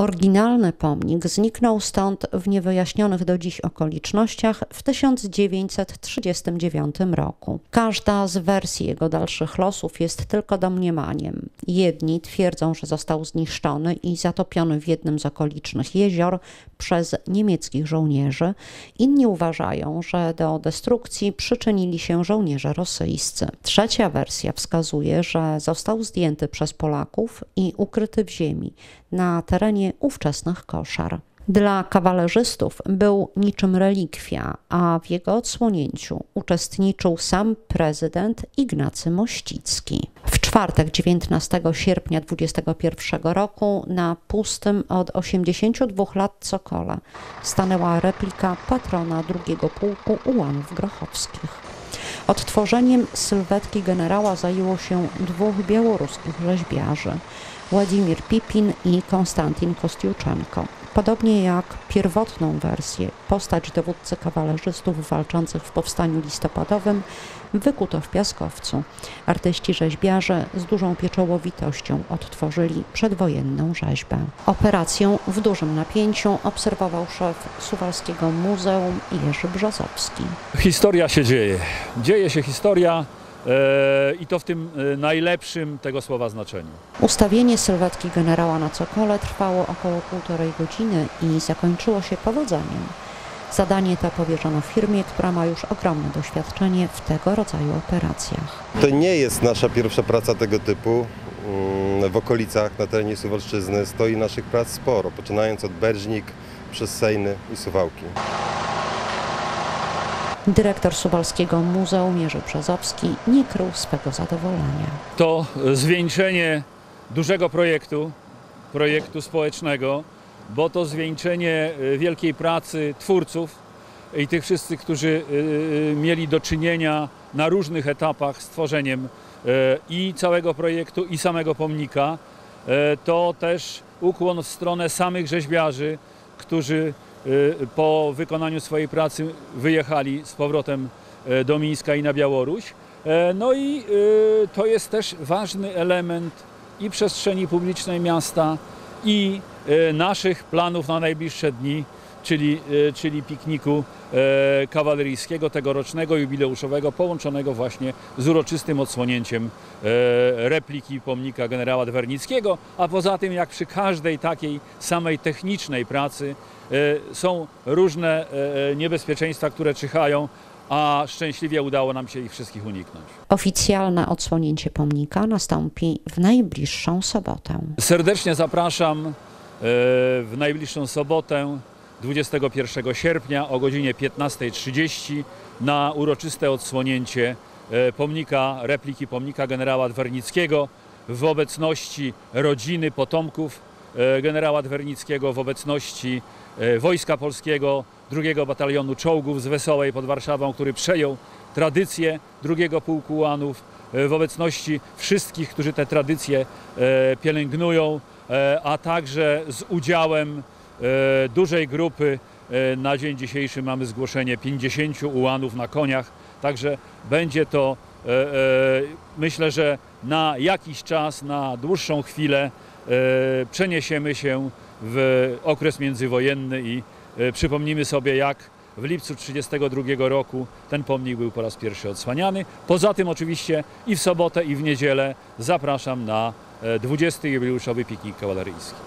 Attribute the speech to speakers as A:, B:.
A: Oryginalny pomnik zniknął stąd w niewyjaśnionych do dziś okolicznościach w 1939 roku. Każda z wersji jego dalszych losów jest tylko domniemaniem. Jedni twierdzą, że został zniszczony i zatopiony w jednym z okolicznych jezior przez niemieckich żołnierzy, inni uważają, że do destrukcji przyczynili się żołnierze rosyjscy. Trzecia wersja wskazuje, że został zdjęty przez Polaków i ukryty w ziemi na terenie ówczesnych koszar. Dla kawalerzystów był niczym relikwia, a w jego odsłonięciu uczestniczył sam prezydent Ignacy Mościcki. Czwartek 19 sierpnia 21 roku na pustym od 82 lat Cokole stanęła replika patrona drugiego pułku ułanów grochowskich. Odtworzeniem sylwetki generała zajęło się dwóch białoruskich rzeźbiarzy Władimir Pipin i Konstantin Kostiuczenko. Podobnie jak pierwotną wersję, postać dowódcy kawalerzystów walczących w powstaniu listopadowym wykuto w Piaskowcu. Artyści rzeźbiarze z dużą pieczołowitością odtworzyli przedwojenną rzeźbę. Operację w dużym napięciu obserwował szef Suwalskiego Muzeum Jerzy Brzozowski.
B: Historia się dzieje. Dzieje się historia i to w tym e, najlepszym tego słowa znaczeniu.
A: Ustawienie sylwetki generała na Cokole trwało około półtorej godziny i zakończyło się powodzeniem. Zadanie to powierzono firmie, która ma już ogromne doświadczenie w tego rodzaju operacjach.
C: To nie jest nasza pierwsza praca tego typu. Mm, W okolicach na terenie Suwalszczyzny stoi naszych prac sporo, poczynając od Berżnik przez Sejny i Suwałki.
A: Dyrektor Suwalskiego Muzeum Jerzy Brzozowski nie krył swego zadowolenia.
B: To zwieńczenie dużego projektu, projektu społecznego, bo to zwieńczenie e, wielkiej pracy twórców i tych wszystkich, którzy e, mieli do czynienia na różnych etapach z tworzeniem e, i całego projektu, i samego pomnika. E, To też ukłon w stronę samych rzeźbiarzy, którzy e, po wykonaniu swojej pracy wyjechali z powrotem e, do Mińska i na Białoruś. E, No i to jest też ważny element i przestrzeni publicznej miasta, i naszych planów na najbliższe dni, czyli, e, czyli pikniku e, kawaleryjskiego tegorocznego, jubileuszowego, połączonego właśnie z uroczystym odsłonięciem e, repliki pomnika generała Dwernickiego, a poza tym jak przy każdej takiej samej technicznej pracy są różne niebezpieczeństwa, które czyhają, a szczęśliwie udało nam się ich wszystkich uniknąć.
A: Oficjalne odsłonięcie pomnika nastąpi w najbliższą sobotę.
B: Serdecznie zapraszam w najbliższą sobotę 21 sierpnia o godzinie 15.30 na uroczyste odsłonięcie e, pomnika, repliki pomnika generała Dwernickiego w obecności rodziny, potomków e, generała Dwernickiego, w obecności e, Wojska Polskiego, drugiego batalionu czołgów z Wesołej pod Warszawą, który przejął tradycję drugiego pułku ułanów, e, w obecności wszystkich, którzy te tradycje pielęgnują, a także z udziałem dużej grupy. E, Na dzień dzisiejszy mamy zgłoszenie 50 ułanów na koniach, także będzie to, e, e, myślę, że na jakiś czas, na dłuższą chwilę e, przeniesiemy się w okres międzywojenny i e, przypomnimy sobie, jak w lipcu 1932 roku ten pomnik był po raz pierwszy odsłaniany. Poza tym oczywiście i w sobotę, i w niedzielę zapraszam na e, 20. jubileuszowy piknik kawaleryjski.